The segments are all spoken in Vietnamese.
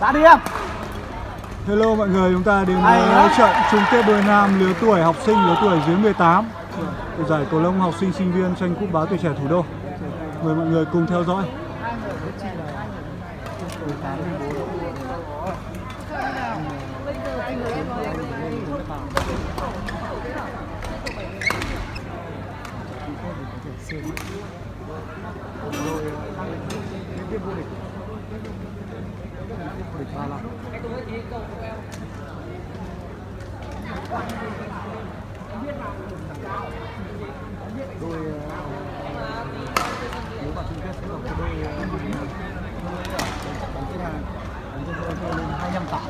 Đã đi em Hello mọi người, chúng ta đến với trận chung kết đôi nam lứa tuổi học sinh lứa tuổi dưới 18 của giải cầu lông học sinh sinh viên tranh cúp báo tuổi trẻ thủ đô. Mời mọi người cùng theo dõi. Đôi nếu mà chung kết sẽ gặp cái đôi bóng kết hàng bắn hàng, đôi lên hai năm tám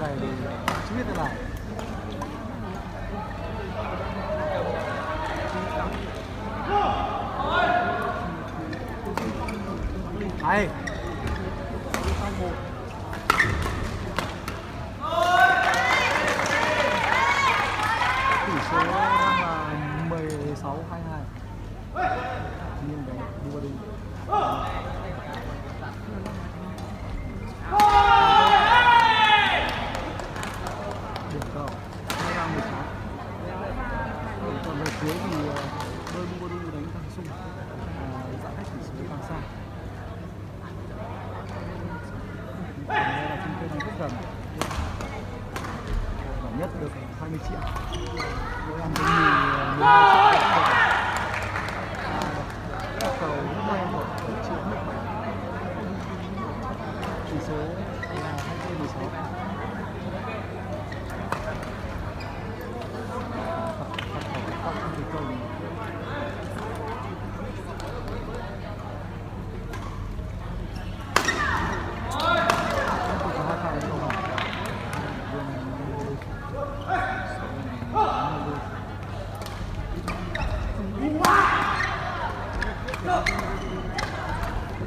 cái sung cái này thì chưa biết thế tỷ số là 20 16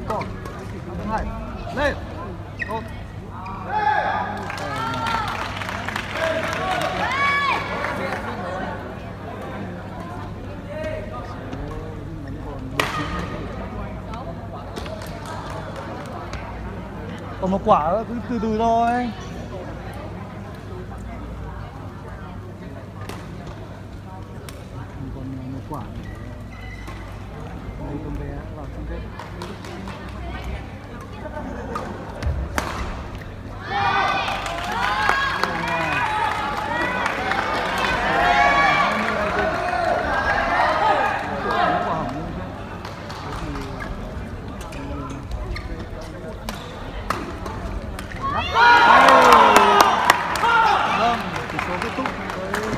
còn năm hai lên một còn một quả cứ từ từ thôi còn một quả nữa. đây con bé vào chung kết Vâng, tỷ số kết thúc với tỷ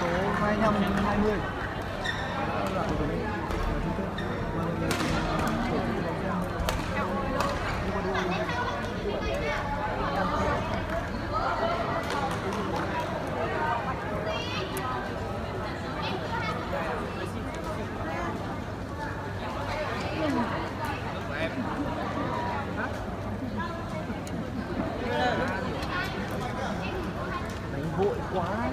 số 25 20. Đánh vội quá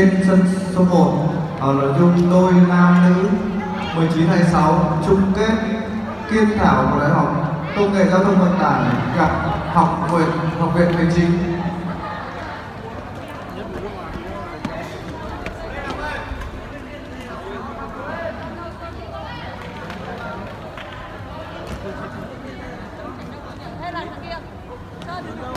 trên sân số 1 ở nội dung đôi nam nữ 19 6 chung kết kiên thảo của đại học công nghệ giao thông vận tải gặp học viện học viện hành chính Hay là thằng kia? Cho được đâu?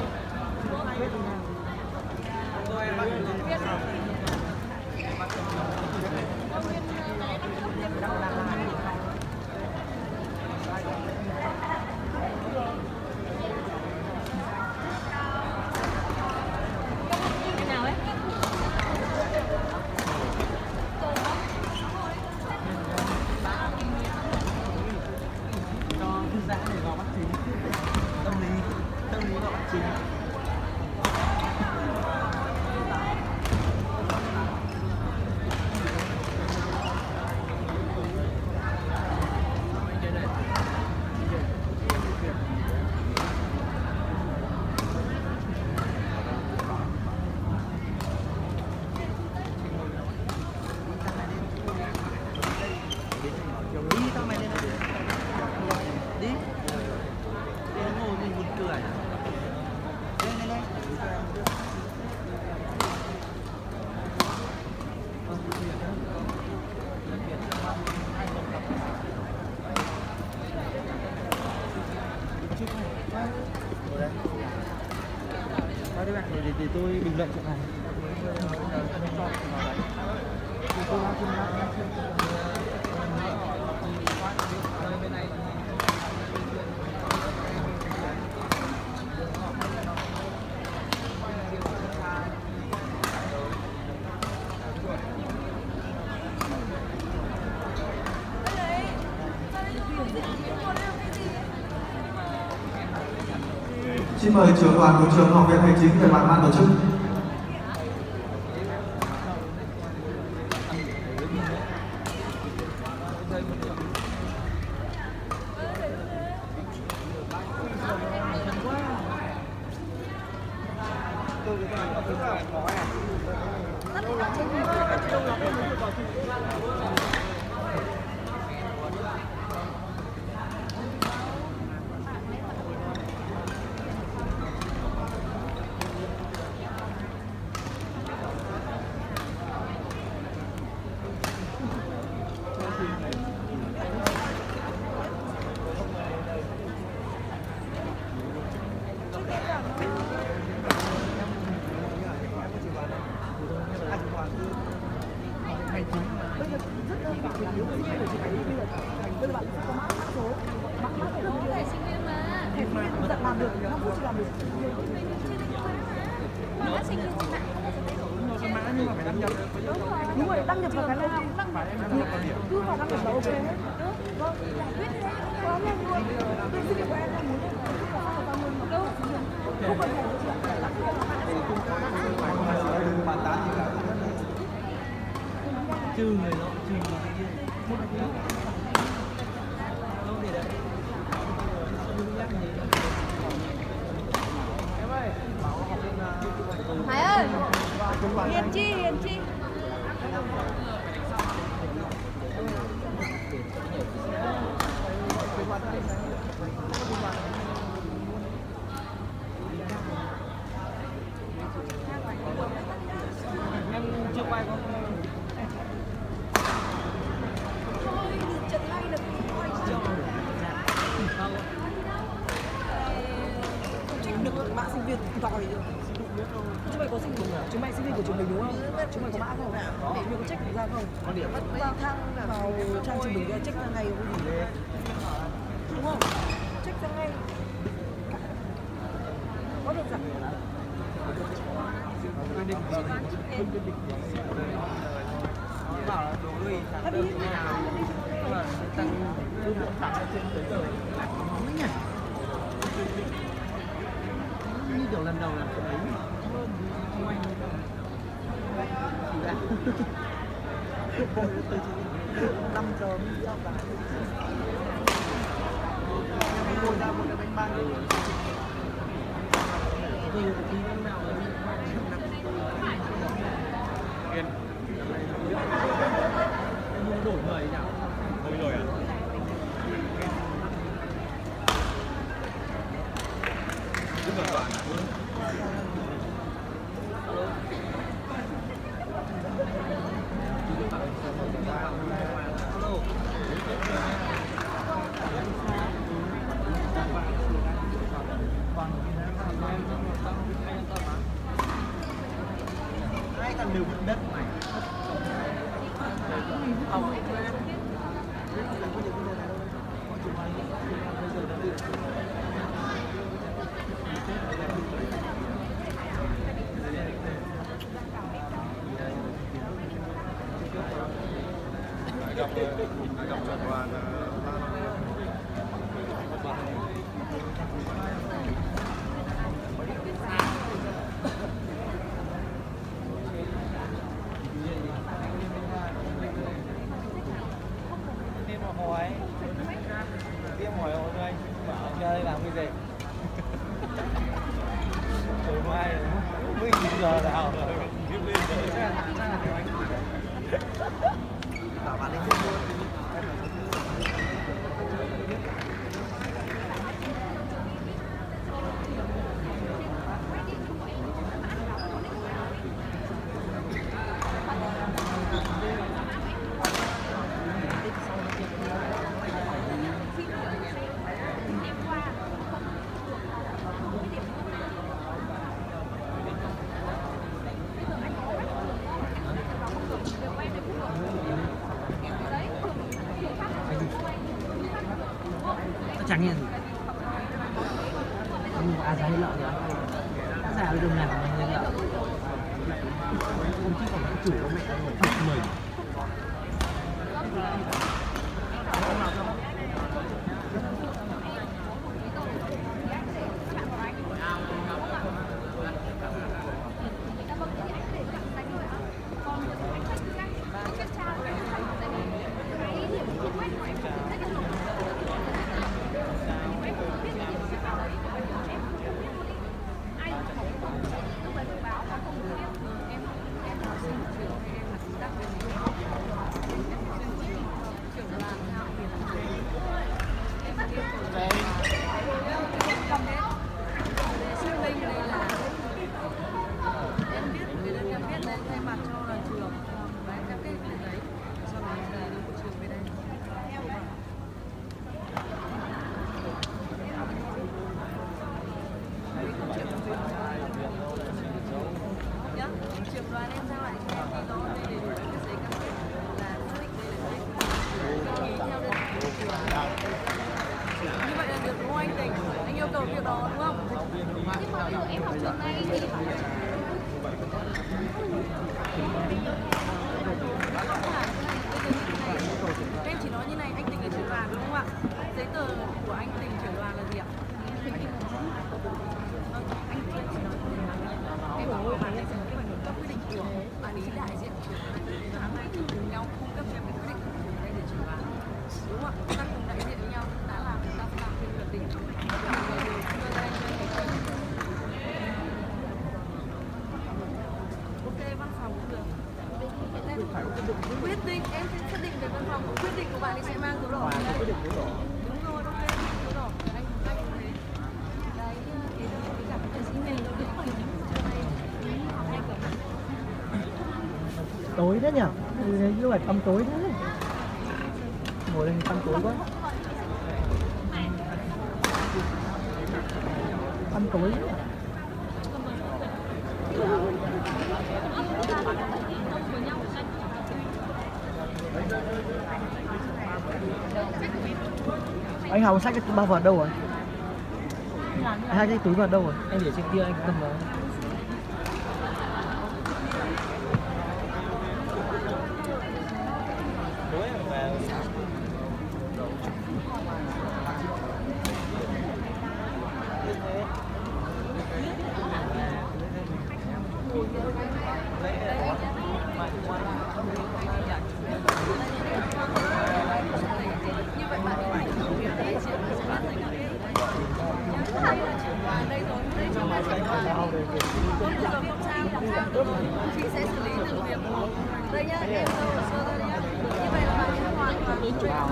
Thì để tôi bình luận chuyện này. Xin mời trưởng đoàn của trường học viện hành chính về mặt ban tổ chức. Thẻ sinh viên mà. làm được 5 phút chỉ làm được Mã sinh viên trên mạng. đúng rồi đăng nhập vào cái này cứ vào đăng nhập là ok hết vâng Quyết thế. quá nhanh luôn tôi xin được của em đang muốn đâu không cần thẻ nữa người kia. Đâu để đấy. Hải ơi. Hiền chi, hiền chi. Em chưa quay có Chúng được mã sinh viên đòi được chúng mày có sinh viên chúng mày sinh viên của trường mình đúng không chúng mày có mã không để mình có check ra không có điểm vào thang vào trang trường mình check ra ngay gì đúng không check ra ngay có được rằng bảo là đồ là tăng tặng trên tới giờ nhỉ như kiểu lần đầu làm cái đấy không anh năm giờ mới đi học à? cả ngồi ra một cái bánh ban từ tí năm nào Yên Em đổi người nhỉ? Đổi rồi à? Hai thằng đều đất mày không Tiêm chẳng nhận à giá lợi rồi. Giá dùng nào mà người lợi không chỉ còn chủ mẹ phạt mình quyết định em sẽ xác định về văn phòng. Quyết định của bạn ấy sẽ mang dấu đỏ quyết định dấu đỏ. Đúng rồi ok dấu đỏ. Anh anh cũng thế. Đấy cái cái cả cái sĩ mình cũng phải tối thế nhỉ đấy lúc phải tăm tối thế. Ngồi đây tăm tối quá. Tăm tối anh Hào sách cái bao vào đâu rồi? Hai cái túi vào đâu rồi? Anh để trên kia anh cầm vào như vậy bạn ấy phải thực hiện đại diện sẽ bắt thành cái đây là trưởng đoàn đây rồi đây chính là trưởng đoàn không được rồi không sao không sao được rồi chị sẽ xử lý từng việc đây nhá em đâu hồ sơ đây nhá như vậy là bạn ấy hoàn toàn chủ động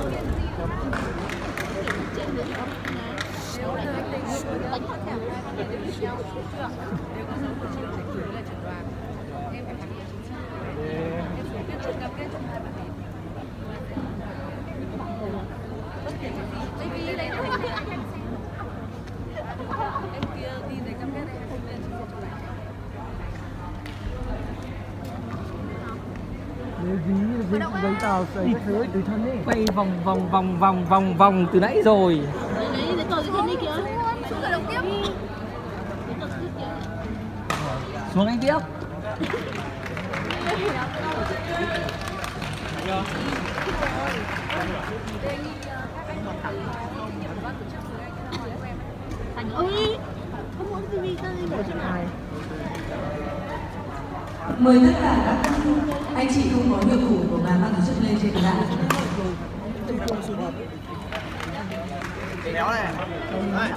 nếu bây giờ anh tình yêu nhá tất cả hai bạn ấy đều như nhau đúng chưa nếu có dấu của chị sẽ gửi là trưởng đoàn em phải thẳng chính xác em phải tiếp tục cam kết cho hai bạn ấy bất kể cái gì cái gì đấy là em kia đi để cam kết đây em không lên cho bạn Lấy ví giấy, tờ giấy thứ tùy thân đi quay vòng vòng vòng vòng vòng vòng từ nãy rồi. Đấy đấy tờ cái thân đi kìa xuống rồi đồng tiếp xuống anh tiếp. Thành ơi không muốn gì sao đi này Mời tất cả các anh chị không có nhiệm vụ của bà ban tổ chức lên trên đài. mời